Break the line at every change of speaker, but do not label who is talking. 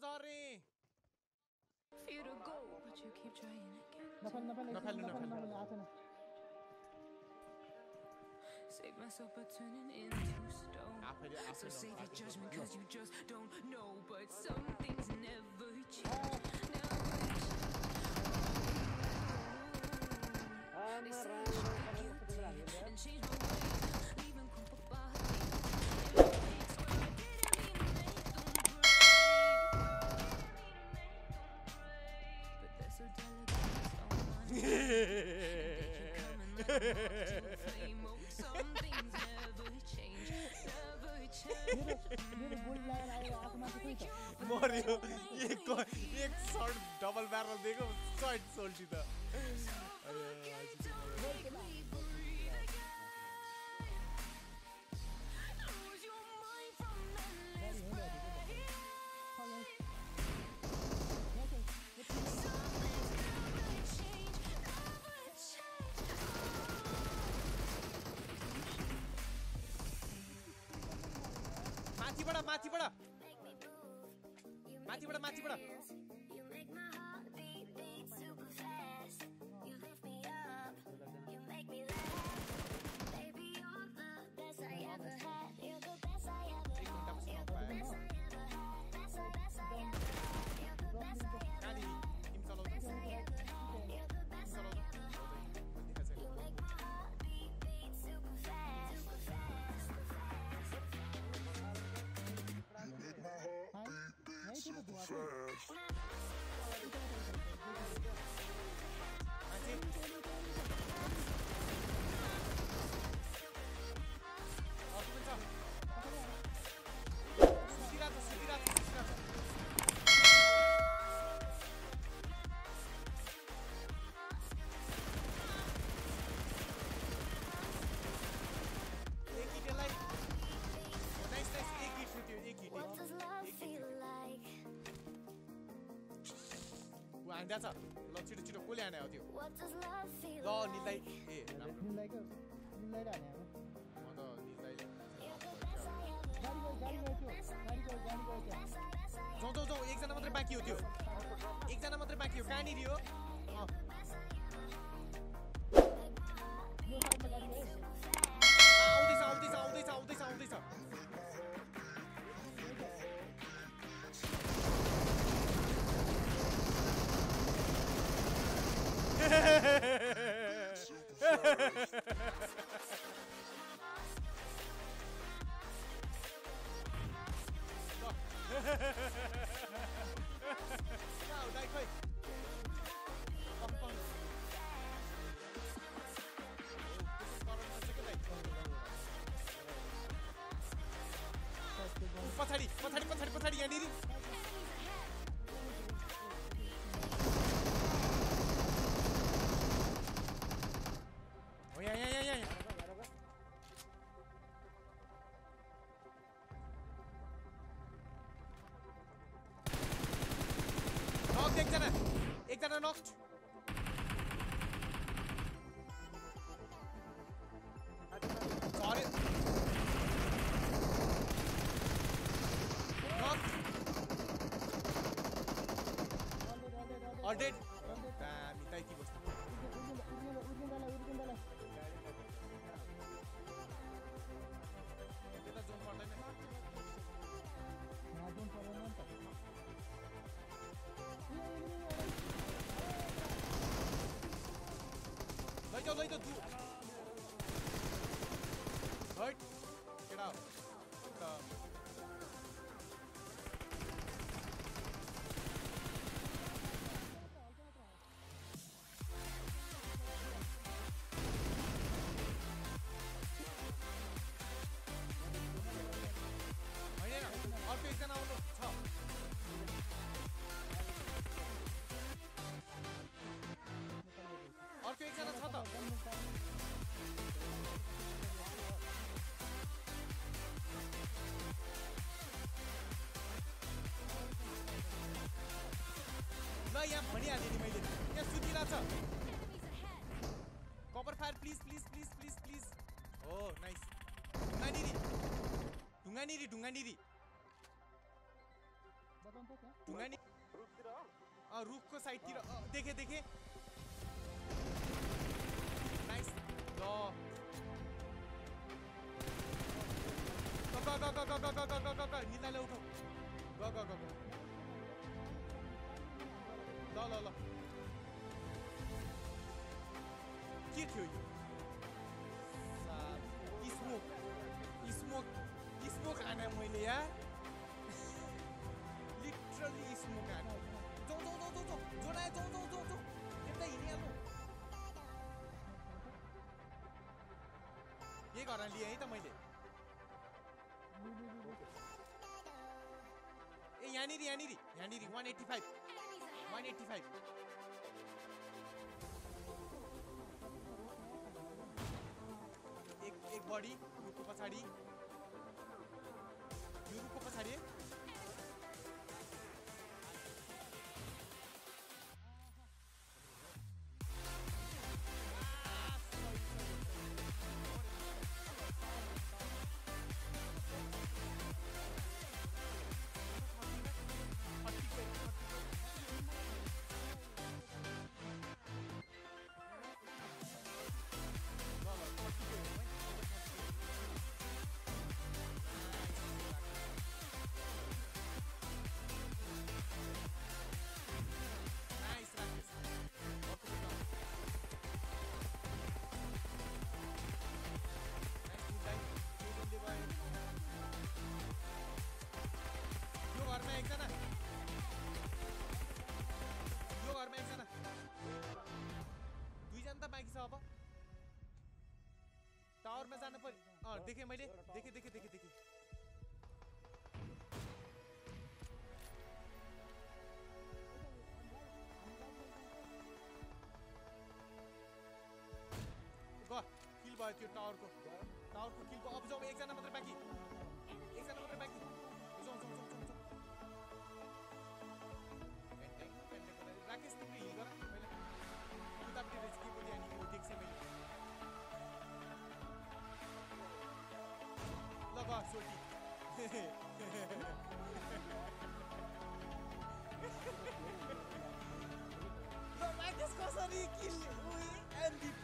sorry. Fear to go, but you keep trying again. Save myself by turning into stone. So judgment cause you just don't know. But some things never change. Now I They say and change my ways.
मर्यो। एक एक short double barrel दिएको short सोल्टी त। माथिबाट माथिबाट। माथिबाट माथिबाट।
You make sad.
हान्दा छ ल छिटो छिटो कसले हाने हो त्यो ल? निलाई ए म त निलाई जाउँ जाउँ एकजना मात्रै बाँकी हो. त्यो एकजना मात्रै बाँकी हो. कहाँनिर हो. パタリパタリパタリパタリやれる？eine Nacht. Got it. All dead. क्या होता इधर? तू हट गेट आउट यहाँ भनिहालेँ मैले यहाँ छ cover fire please please please please please हो नाइस ढुङ्गानिरी ढुङ्गानिरी ढुङ्गानिरी
बताउनु त त्यहाँ
ढुङ्गा नि अँ रुखको साइडतिर अँ, देखेँ देखेँ नाइस ल ग ल ल ल के थियो यो स्मोक स्मोक स्मोक हाने मैले यार लिटरली स्मोक हाने जाउँ जाउँ जाउँ जाउँ जाउँ जोडाए जाउँ जाउँ जाउँ जाउँ यता हिँडिहाल्नु यही लिएँ है त मैले ए यहाँनिर यहाँनिर यहाँनिर वान वान एट्टी फाइभ। एक एक बडी रुखको पछाडि। यो रुखको पछाडि। दुईजना त बाँकी छ अब टावरमा जानु पर्यो अँ देखेँ मैले देखेँ देखेँ देखेँ देखेँ ग किल भयो त्यो टावरको टावरको किल भयो अब जाउँ एकजना मात्रै बाँकी। एकजना मात्रै बाँकी। जाउँ जाउँ जाउँ जाउँ जाउँ पेन्टाङ, पेन्टाङको लागि। राकेश हिल गर पहिला उतापट्टि रहेछ के बोली va, Soli. Mwen mwen kes kon Soli ki li ou MVP.